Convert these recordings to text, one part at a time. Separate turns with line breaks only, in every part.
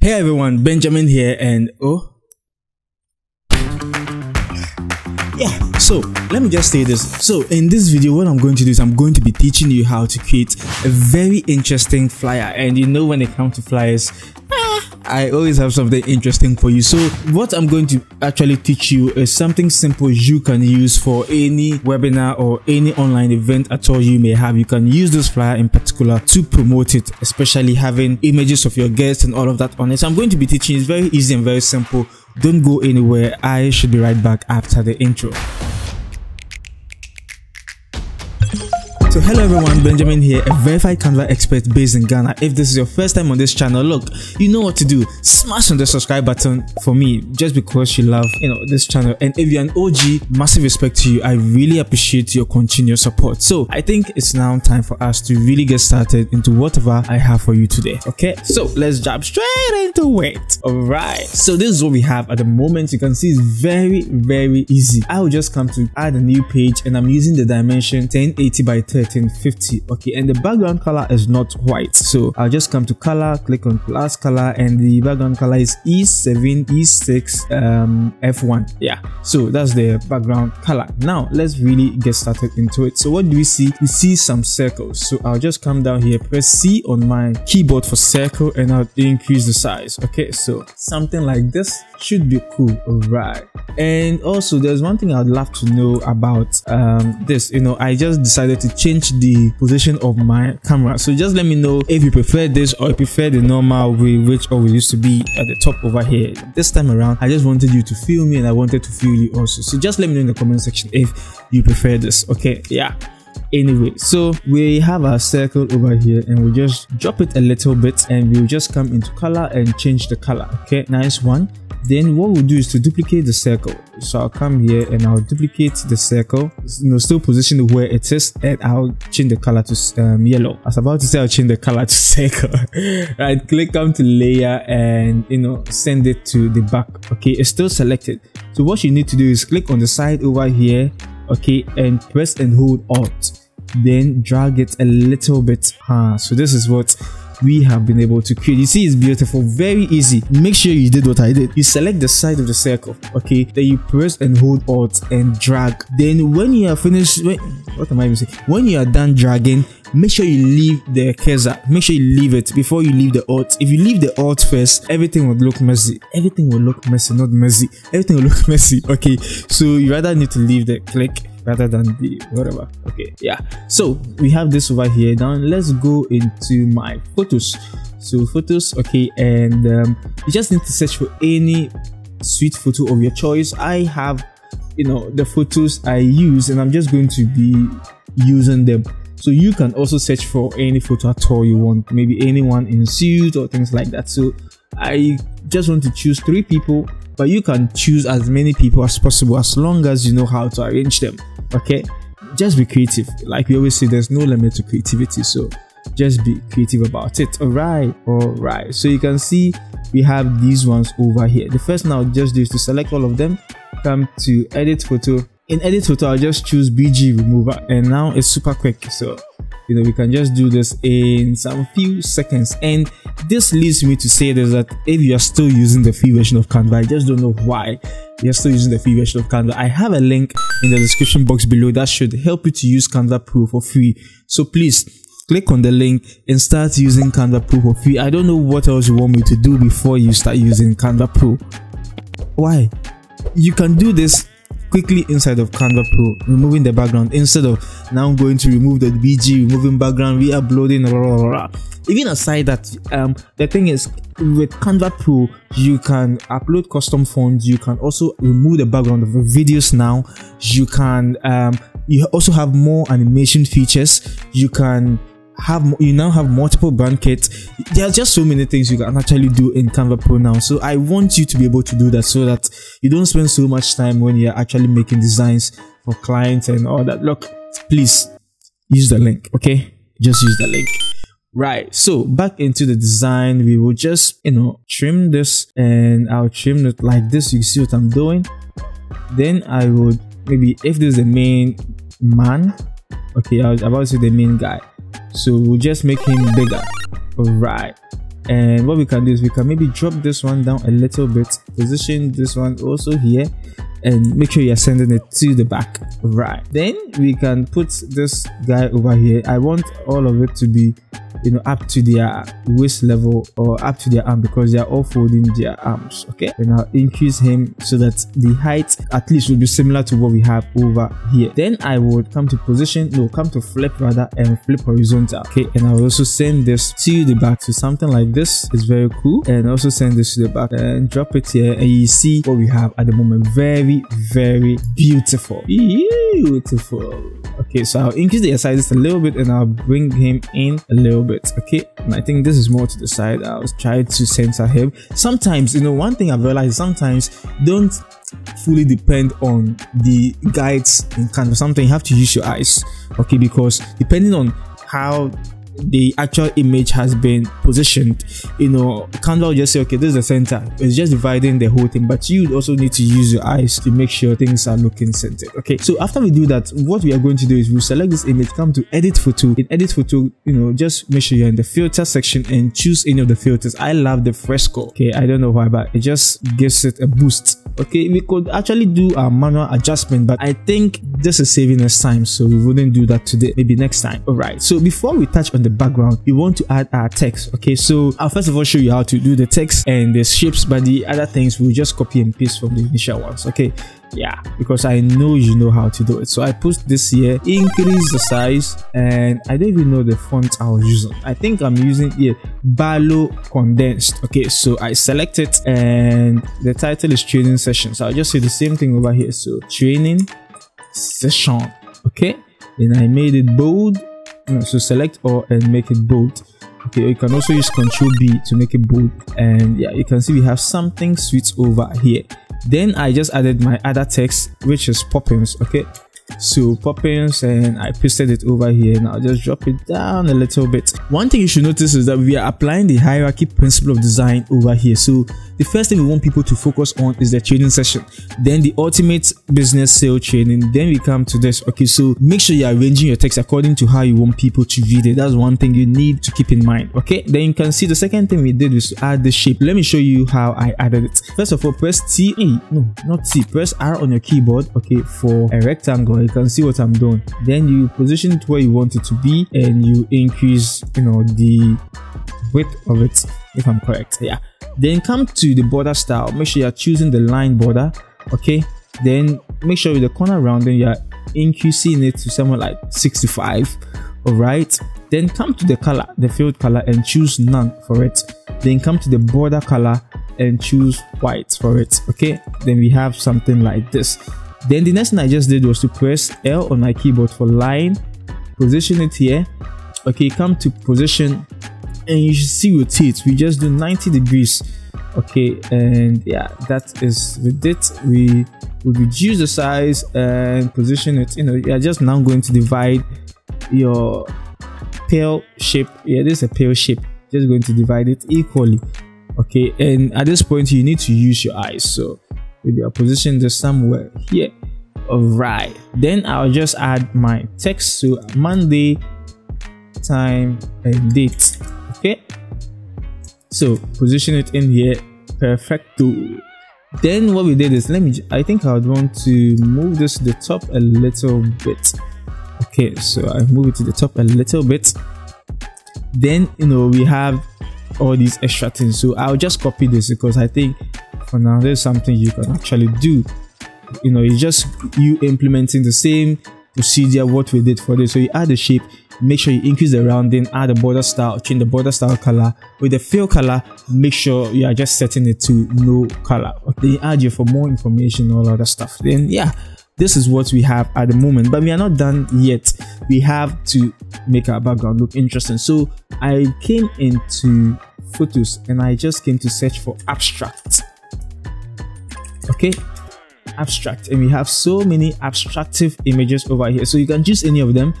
Hey everyone, Benjamin here and oh. Yeah so let me just say this. So in this video what i'm going to do is i'm going to be teaching you how to create a very interesting flyer. And you know when it comes to flyers I always have something interesting for you. So what I'm going to actually teach you is something simple you can use for any webinar or any online event at all you may have. You can use this flyer in particular to promote it, especially having images of your guests and all of that on it. So I'm going to be teaching. It's very easy and very simple. Don't go anywhere. I should be right back after the intro. So hello everyone, Benjamin here, a verified Canva expert based in Ghana. If this is your first time on this channel, look, you know what to do. Smash on the subscribe button for me just because you love, you know, this channel. And if you're an OG, massive respect to you. I really appreciate your continued support. So I think it's now time for us to really get started into whatever I have for you today. Okay, so let's jump straight into it. Alright, so this is what we have at the moment. You can see it's very, very easy. I will just come to add a new page and I'm using the dimension 1080 by 30 1350 okay and the background color is not white. So i'll just come to color click on plus color and the background color is e7 e6 um, f1 yeah so that's the background color. Now let's really get started into it. So what do we see? We see some circles. So i'll just come down here press c on my keyboard for circle and i'll increase the size. Okay so something like this should be cool. All right and also there's one thing i'd love to know about um, this. You know i just decided to change the position of my camera. So just let me know if you prefer this or you prefer the normal way which always used to be at the top over here. This time around i just wanted you to feel me and i wanted to feel you also. So just let me know in the comment section if you prefer this okay? Yeah. Anyway so we have our circle over here and we'll just drop it a little bit and we'll just come into color and change the color okay? Nice one then what we'll do is to duplicate the circle. So i'll come here and i'll duplicate the circle. You know still position where it is. And i'll change the color to um, yellow. I was about to say i'll change the color to circle. Right click come to layer and you know send it to the back. Okay it's still selected. So what you need to do is click on the side over here. Okay and press and hold alt. Then drag it a little bit huh so this is what we have been able to create. You see, it's beautiful, very easy. Make sure you did what I did. You select the side of the circle, okay? Then you press and hold Alt and drag. Then when you are finished, when, what am I even saying? When you are done dragging, make sure you leave the cursor. Make sure you leave it before you leave the Alt. If you leave the Alt first, everything will look messy. Everything will look messy, not messy. Everything will look messy, okay? So you rather need to leave the click rather than the whatever. Okay yeah. So we have this over here. Now let's go into my photos. So photos okay and um, you just need to search for any sweet photo of your choice. I have you know the photos i use and i'm just going to be using them. So you can also search for any photo at all you want. Maybe anyone in suit or things like that. So i just want to choose three people but you can choose as many people as possible as long as you know how to arrange them okay? Just be creative. Like we always say there's no limit to creativity so just be creative about it. All right all right so you can see we have these ones over here. The first now just do is to select all of them. Come to edit photo. In edit photo i'll just choose bg remover and now it's super quick so you know we can just do this in some few seconds. And this leads me to say this that if you are still using the free version of canva i just don't know why you're still using the free version of canva. I have a link in the description box below that should help you to use canva pro for free. So please click on the link and start using canva pro for free. I don't know what else you want me to do before you start using canva pro. Why? You can do this quickly inside of Canva Pro, removing the background instead of now going to remove the BG, removing background, re-uploading, even aside that, um, the thing is with Canva Pro, you can upload custom fonts. You can also remove the background of videos. Now you can, um, you also have more animation features. You can have you now have multiple brand kits there are just so many things you can actually do in canva pro now. So i want you to be able to do that so that you don't spend so much time when you're actually making designs for clients and all that. Look please use the link okay? Just use the link. Right so back into the design. We will just you know trim this and i'll trim it like this. You see what i'm doing? Then i would maybe if this is the main man okay i was about to say the main guy so we'll just make him bigger. All right and what we can do is we can maybe drop this one down a little bit. Position this one also here. And make sure you're sending it to the back. Right then we can put this guy over here. I want all of it to be you know up to their waist level or up to their arm because they are all folding their arms okay? And i'll increase him so that the height at least will be similar to what we have over here. Then i would come to position no come to flip rather and flip horizontal okay? And i'll also send this to the back. So something like this is very cool. And also send this to the back and drop it here and you see what we have at the moment. Very very beautiful. Beautiful. Okay so i'll increase the sizes a little bit and i'll bring him in a little bit okay? And i think this is more to the side. I was trying to center him. Sometimes you know one thing i've realized sometimes don't fully depend on the guides in Canva Sometimes you have to use your eyes, okay? Because depending on how the actual image has been positioned you know canva will just say okay this is the center. It's just dividing the whole thing but you also need to use your eyes to make sure things are looking centered okay? So after we do that what we are going to do is we'll select this image come to edit photo. In edit photo you know just make sure you're in the filter section and choose any of the filters. I love the fresco okay? I don't know why but it just gives it a boost okay? We could actually do a manual adjustment but i think this is saving us time so we wouldn't do that today. Maybe next time. All right so before we touch on the background we want to add our text okay? So i'll first of all show you how to do the text and the shapes but the other things we'll just copy and paste from the initial ones okay? Yeah because i know you know how to do it. So i put this here increase the size and i don't even know the font i was using. I think i'm using here Barlow condensed okay? So i select it and the title is training session so i'll just say the same thing over here. So training session okay? Then i made it bold Mm, so select all and make it bold. Okay you can also use Control b to make it bold. And yeah you can see we have something sweet over here. Then i just added my other text which is poppins okay so poppins and i pasted it over here. Now just drop it down a little bit. One thing you should notice is that we are applying the hierarchy principle of design over here. So the first thing we want people to focus on is the training session then the ultimate business sale training then we come to this. Okay so make sure you're arranging your text according to how you want people to read it. That's one thing you need to keep in mind okay? Then you can see the second thing we did was to add the shape. Let me show you how i added it. First of all press t no not t press r on your keyboard okay for a rectangle you can see what i'm doing. Then you position it where you want it to be and you increase you know the width of it if i'm correct yeah. Then come to the border style. Make sure you're choosing the line border okay? Then make sure with the corner rounding you're increasing it to somewhere like 65 all right then come to the color the field color and choose none for it. Then come to the border color and choose white for it okay? Then we have something like this then the next thing i just did was to press l on my keyboard for line position it here. Okay come to position and you should see rotate we just do 90 degrees. Okay and yeah that is with it we will reduce the size and position it. You know you're just now going to divide your pale shape. Yeah this is a pale shape. Just going to divide it equally. Okay and at this point you need to use your eyes. So maybe i'll position this somewhere here. All right then i'll just add my text to monday time and date. Okay? So position it in here. Perfecto. Then what we did is let me i think i would want to move this to the top a little bit. Okay so i move it to the top a little bit. Then you know we have all these extra things. So i'll just copy this because i think for now. There's something you can actually do. You know it's just you implementing the same procedure what we did for this. So you add the shape make sure you increase the rounding add the border style change the border style color. With the fill color make sure you are just setting it to no color. Then add you for more information all other stuff. Then yeah this is what we have at the moment. But we are not done yet. We have to make our background look interesting. So i came into photos and i just came to search for abstract okay? Abstract. And we have so many abstractive images over here. So you can choose any of them.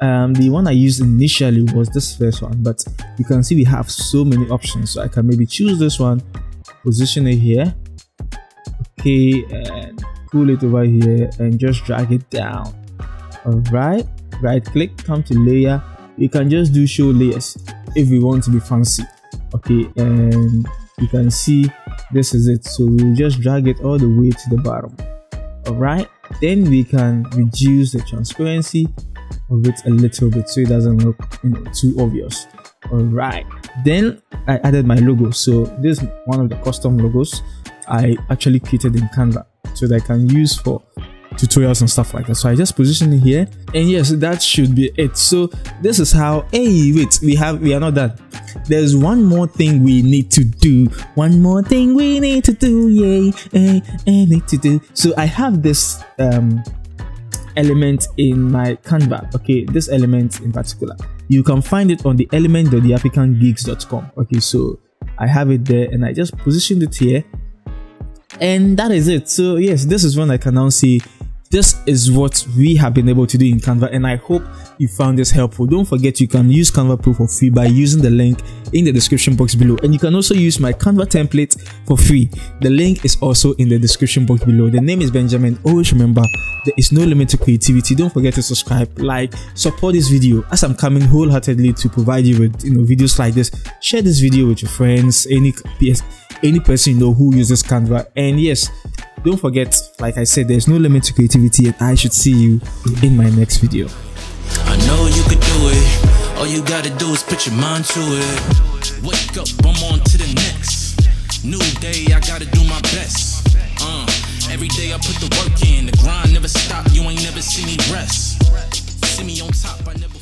Um, the one I used initially was this first one but you can see we have so many options. So I can maybe choose this one position it here okay and pull it over here and just drag it down. All right right click come to layer. You can just do show layers if we want to be fancy okay and you can see this is it. So we'll just drag it all the way to the bottom. All right then we can reduce the transparency of it a little bit so it doesn't look you know too obvious. All right then i added my logo. So this is one of the custom logos i actually created in canva so that i can use for tutorials and stuff like that. So i just position it here. And yes that should be it. So this is how hey wait we have we are not done. There's one more thing we need to do. One more thing we need to do. Yay hey, hey, need to do. So i have this um element in my canva. Okay this element in particular. You can find it on the element.theafricangeeks.com okay so i have it there and i just positioned it here. And that is it. So yes this is when i can now see this is what we have been able to do in Canva and I hope you found this helpful. Don't forget you can use Canva Pro for free by using the link in the description box below and you can also use my Canva template for free. The link is also in the description box below. The name is Benjamin. Always remember there is no limit to creativity. Don't forget to subscribe, like, support this video as I'm coming wholeheartedly to provide you with you know videos like this. Share this video with your friends, any PS, any person you know who uses Canva and yes don't forget, like I said, there's no limit to creativity, and I should see you in my next video. I know you do it. All you gotta do is put your mind to it. Wake up, I'm on to the next. New day, I gotta do my best. Uh, every day I put the work in. The grind never stop. You ain't never me rest. See me on top, I never.